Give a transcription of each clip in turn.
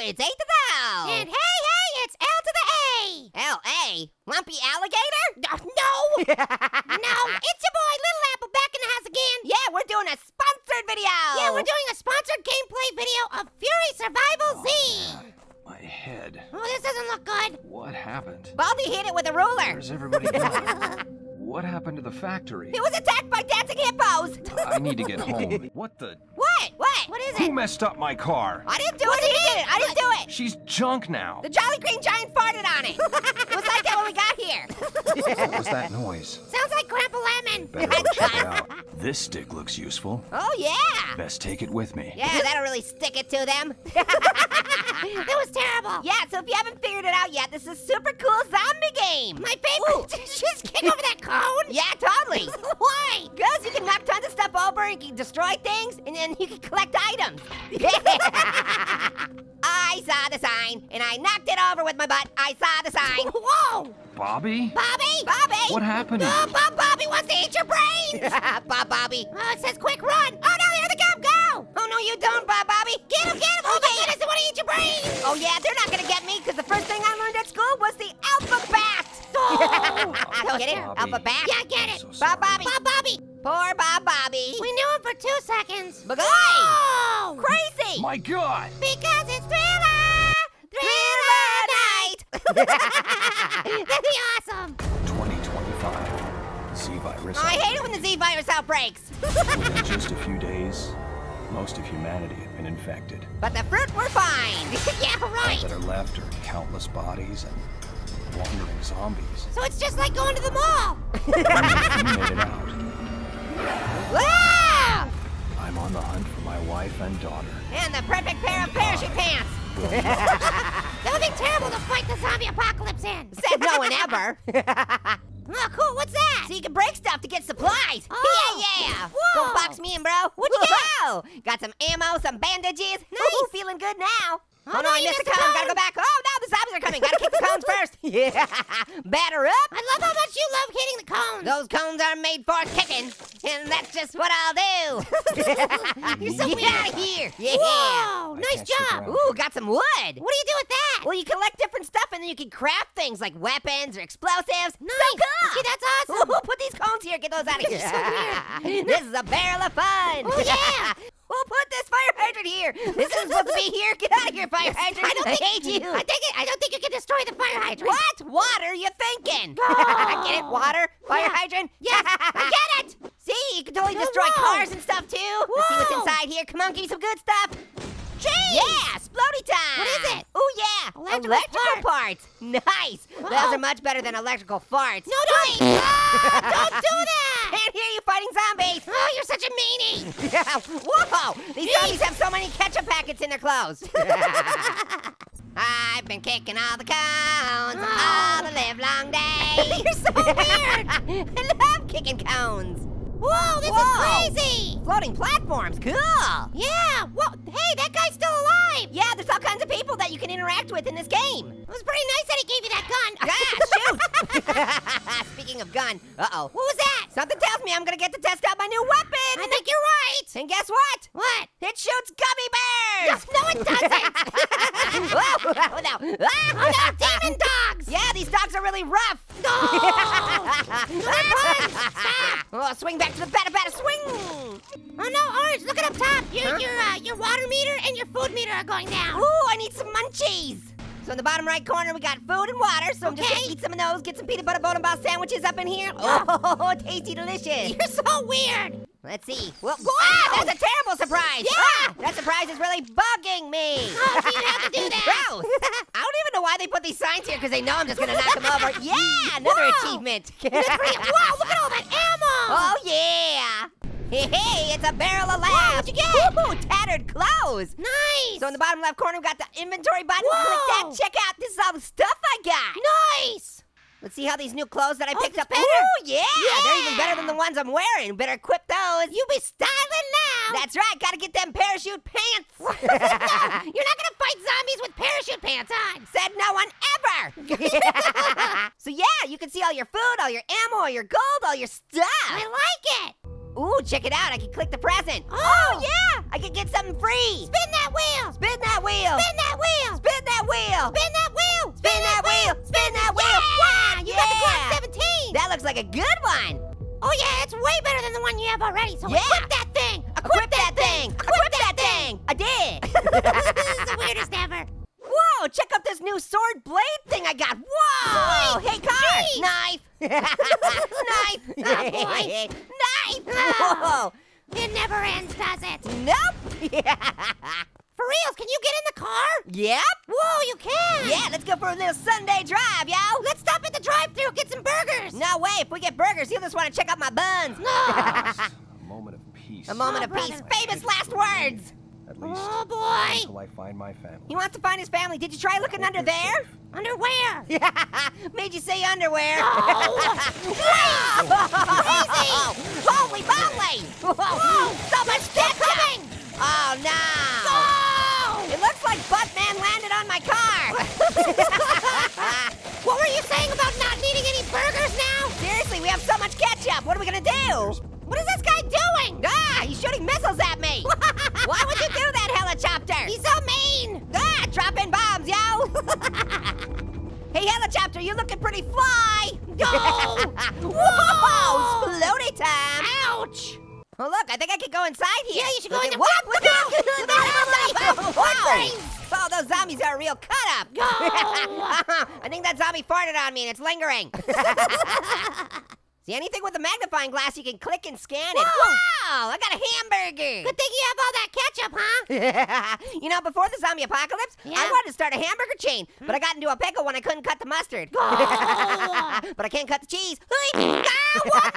it's eight to the And hey, hey, it's L to the A. L A lumpy alligator. Uh, no, no, no, it's your boy Little Apple back in the house again. Yeah, we're doing a sponsored video. Yeah, we're doing a sponsored gameplay video of Fury Survivor Z. Oh, my head. Oh, this doesn't look good. What happened? Baldy hit it with a ruler. Where's everybody going? what happened to the factory? It was attacked by dancing hippos. I need to get home. What the? what? What? What is it? Who it? messed up my car? I didn't do it. He did it. I didn't do it. She's junk now. The Jolly Green Giant farted on it. it was like that when we got here. What was that noise? Sounds like Grandpa Lemon. Better go check it out. This stick looks useful. Oh yeah. Best take it with me. Yeah, that'll really stick it to them. that was terrible. yeah, so if you haven't figured it out yet, this is a super cool zombie game. My favorite. Just kick over that cone. Yeah, totally. Why? Because you can knock tons of stuff over and you can destroy things, and then you can collect items. I saw the sign, and I knocked it over with my butt. I saw the sign. Whoa, Bobby? Bobby. Bobby! What happened? to Oh, you? Bob Bobby wants to eat your brains. Bob Bobby. Oh, it says quick run. Oh no, here they come. Go. Oh, no, you don't, Bob Bobby. Get him, get him. Oh my goodness, they want to eat your brains. Oh, yeah, they're not gonna get me, because the first thing I learned at school was the alphabet. Oh. get it? Bobby. Alphabet? Yeah, get it. So Bob. Bobby. Bob Bobby. Poor Bob Bobby. We knew him for two seconds. But guy, Whoa! crazy. My God! Because That'd be awesome. 2025. Z virus. Oh, I hate it when the Z virus outbreaks. In just a few days, most of humanity had been infected. But the fruit were fine. yeah, All right. that are left are countless bodies and wandering zombies. So it's just like going to the mall. Made it out. Wow! I'm on the hunt for my wife and daughter. And the perfect pair of parachute pants. That would be terrible to fight the zombie apocalypse in. Said no one ever. Oh, cool. What's that? So you can break stuff to get supplies. Oh. Yeah, yeah. Whoa. Go box me in, bro. What'd you? Whoa. Got some ammo, some bandages. Nice. Ooh, feeling good now. Oh, Oh, no, no, I missed a cone. Gotta go back. Oh, now the zombies are coming. Gotta kick the cones first. Yeah. Batter up. I love how much you love hitting the cones. Those cones are made for kicking, and that's just what I'll do. You're so Get out of here. Yeah. Whoa, I nice job. Ooh, got some wood. What do you do with that? Well, you collect different stuff, and then you can craft things like weapons or explosives. Nice. So cool. See, that's awesome. Ooh, put these cones here. Get those out of here. So weird. this is a barrel of fun. Oh, yeah. We'll put this fire hydrant here. This is supposed to be here. Get out of here, fire hydrant. I don't think hate you. I think it. I don't think you can destroy the fire hydrant. what? Water? You thinking? Oh. Get it? Water? Fire Yeah. hydrant? Yes, I get it. See, you can totally destroy whoa. cars and stuff too. Let's see what's inside here. Come on, give me some good stuff. Jeez. Yeah, splody time. What is it? Oh yeah, Electrical parts. Nice. Those are much better than electrical farts. No, don't. Ah, don't do that. Can't hear you fighting zombies. Oh, you're such a meanie. Whoa! These zombies have so many ketchup packets in their clothes. I've been kicking all the cones Oh. all the live long day. You're so weird. I love kicking cones. Whoa, this Whoa. is crazy. Floating platforms, cool. Yeah. Whoa. Hey, that guy's still alive. Yeah, there's all kinds of people that you can interact with in this game. It was pretty nice that he gave you that gun. Ah, shoot! Speaking of gun, uh-oh. What was that? Something tells me I'm gonna get to test out my new weapon. I think you're right. And guess what? What? It shoots gummy bears! No, it doesn't. Whoa, oh, no. Ah! oh no, demon dogs. Yeah, these dogs are really rough. No. Stop! Oh, swing back to the batter batter swing! Oh no, Orange, look at up top. Your Huh? your uh, your water meter and your food meter are going down. Ooh, I need some munchies! So in the bottom right corner, we got food and water, so I'm just gonna eat some of those, get some peanut butter bone ball sandwiches up in here. Oh, tasty delicious! You're so weird. Let's see. Well, ah, that's a terrible surprise! Yeah. Ah, that surprise is really bugging me! Oh, do you have to do that? Gross! I don't even know why they put these signs here, because they know I'm just gonna knock them over. Yeah, another Whoa. achievement! Wow, look at all that ammo. Oh yeah! Hey, hey, it's a barrel of laughs! Whoa, what'd you get? Ooh, tattered clothes! Nice. So in the bottom left corner, we got the inventory button. Whoa. Click that, check out. This is all the stuff I got. nice. Let's see how these new clothes that I Oh, picked it's up. better. Ooh, yeah, yeah. they're even better than the ones I'm wearing. Better equip those. You be styling now. That's right, gotta get them parachute pants. no, you're not gonna fight zombies with parachute pants on. Said no one ever. so yeah, you can see all your food, all your ammo, all your gold, all your stuff. I like it. Ooh, check it out. I can click the present. Oh, oh, yeah. I can get something free. Spin that wheel. Spin that wheel. Spin that wheel. Spin that wheel. Spin that wheel. Spin, Spin that, wheel. Spin that wheel. Yeah. Wow, you yeah. got the clock 17. That looks like a good one. Oh, yeah, it's way better than the one you have already, so yeah. equip that thing. Equip, equip that, thing. Equip, equip that, that thing. thing. I did. this is the weirdest ever new sword blade thing I got. Whoa! Sweet. Hey, car! Jeez. Knife! Knife! Oh, boy. Knife! Oh. Whoa! It never ends, does it? Nope! For reals, can you get in the car? yep! Whoa, you can. Yeah, let's go for a little Sunday drive, yo! Let's stop at the drive-thru, get some burgers. No way, if we get burgers, you'll just want to check out my buns. No. A moment of peace. a moment of Oh, peace. Famous last words! At least oh boy. until I find my family. He wants to find his family. Did you try looking under there? Underwear. Yeah, made you say underwear. No. Holy moly! Whoa, so much still coming! Oh no! Oh. It looks like Buttman landed on my car! What were you saying about not needing any burgers now? Seriously, we have so much ketchup. What are we gonna do? What is this guy doing? Ah, he's shooting missiles at me! Why would you do that, helicopter? He's so mean. ah, dropping bombs, yo! hey, helicopter, you're looking pretty fly! No. Whoa! Floaty time! Ouch. Oh, look, I think I could go inside here. Yeah, you should go Look in at- there. Whoop, Look look out. out! Look out. Horse brains. Oh, those zombies are a real cut up. Go. I think that zombie farted on me and it's lingering. See, anything with a magnifying glass, you can click and scan it. Whoa. Wow, I got a hamburger. Good thing you have all that ketchup, huh? you know, before the zombie apocalypse, I wanted to start a hamburger chain, but I got into a pickle when I couldn't cut the mustard. Oh. but I can't cut the cheese. Ah, what?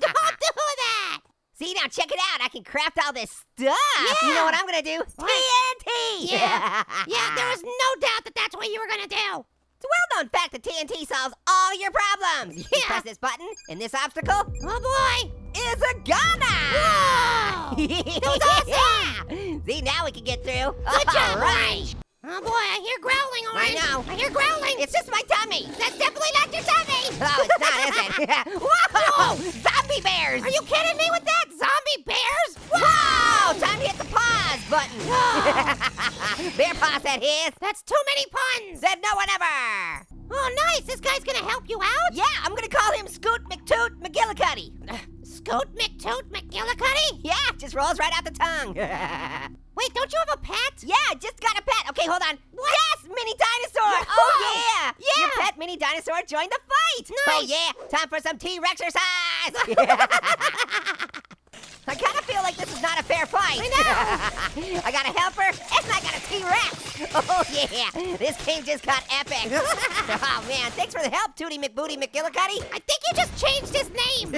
No, don't do that. See, now check it out. I can craft all this stuff. Yeah. You know what I'm gonna do? What? TNT. Yeah. Yeah, there was no doubt that that's what you were gonna do. It's a well-known fact that TNT solves all your problems. You press this button, and this obstacle Oh boy. is a gunner. Whoa. That was awesome. See, now we can get through. Good job, All right. Orange. Oh boy, I hear growling, I Orange. know. I hear growling. It's just my tummy. That's definitely not your tummy. Oh, it's not, is it? Whoa! Zombie bears! Are you kidding me with that? Zombie bears? Whoa! Time to hit the pause button. Bear paw said his. That's too many puns. Said no one ever. Oh, nice. This guy's gonna help you out. Yeah, I'm gonna call him Scoot McToot McGillicuddy. Scoot McToot McGillicuddy? Yeah, just rolls right out the tongue. Wait, don't you have a pet? yeah, just got a pet. Okay, hold on. Yes, mini dinosaur. Oh Whoa. yeah, your Yeah. pet mini dinosaur joined the fight. Oh yeah, time for some T-Rex exercise. I kind of feel like this is not a fair fight. I know. I got a helper and I got a T-Rex. Oh yeah, this game just got epic. oh man, thanks for the help, Tootie McBooty McGillicuddy. I think you just changed his name.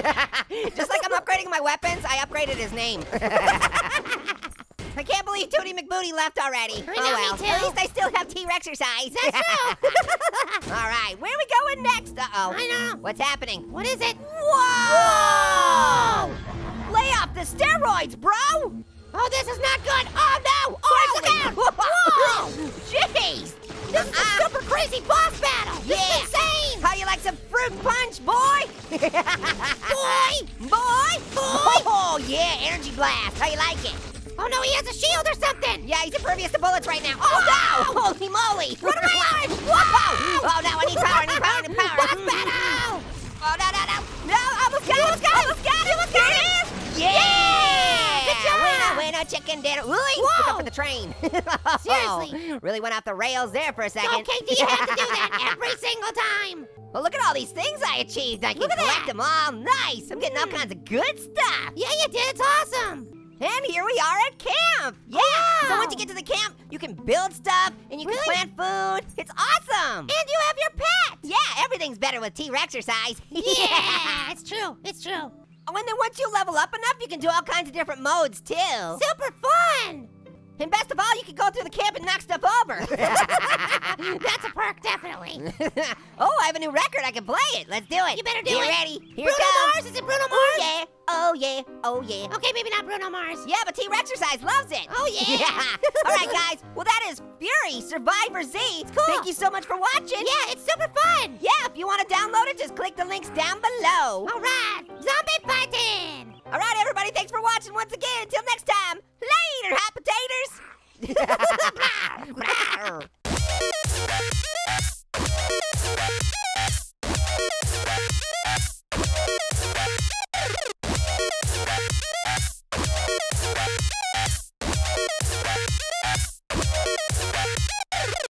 just like I'm upgrading my weapons, I upgraded his name. I can't believe Tootie McBooty left already. I oh know, me too. at least I still have T-Rex exercise. That's true. All right, where are we going next? Uh-oh. I know. What's happening? What is it? Whoa! Lay off the steroids, bro! Oh, this is not good. Oh no! Oh, look out! Whoa! Jeez! This is a ah. super crazy boss battle. This Yeah. is insane. How you like some fruit punch, boy? Boy. Boy! Boy! Oh, yeah, energy blast. How you like it? Oh no, he has a shield or something. Yeah, he's impervious to bullets right now. Oh, oh no! Holy moly! Run away, Orange! Whoa! Oh, no, I need power, I need power, I need power. Boss battle. Oh, no, no, no. No, almost got it, almost got it, almost got it. Almost got it. Yeah! Good job. Winner, winner, chicken dinner. Ooh, Whoa. up for the train. Seriously. Oh, really went off the rails there for a second. Okay, do you have to do that every single time? Well, look at all these things I achieved. I can Look at collect that. them all. Nice. I'm getting all hmm. kinds of good stuff. Yeah, you did. It's awesome. And here we are at camp. Yeah. So once you get to the camp, you can build stuff and you Really? can plant food. It's awesome. And you have your pet. yeah, everything's better with T-Rex exercise. Yeah, it's true. It's true. Oh, and then once you level up enough, you can do all kinds of different modes too. Super fun. And best of all, you can go through the camp and knock stuff over. That's a perk, definitely. oh, I have a new record. I can play it. Let's do it. You better do Get it. ready. Here Bruno it comes. Mars? Is it Bruno Mars? Oh yeah. Oh yeah. Okay, maybe not Bruno Mars. Yeah, but T-Rex exercise loves it. Oh, yeah. yeah. All right, guys. Well, that is Fury Survivor Z. It's cool. Thank you so much for watching. Yeah, it's super fun. Yeah, if you want to download it, just click the links down below. All right, zombie fighting. All right, everybody. Thanks for watching once again. Until next time. Later.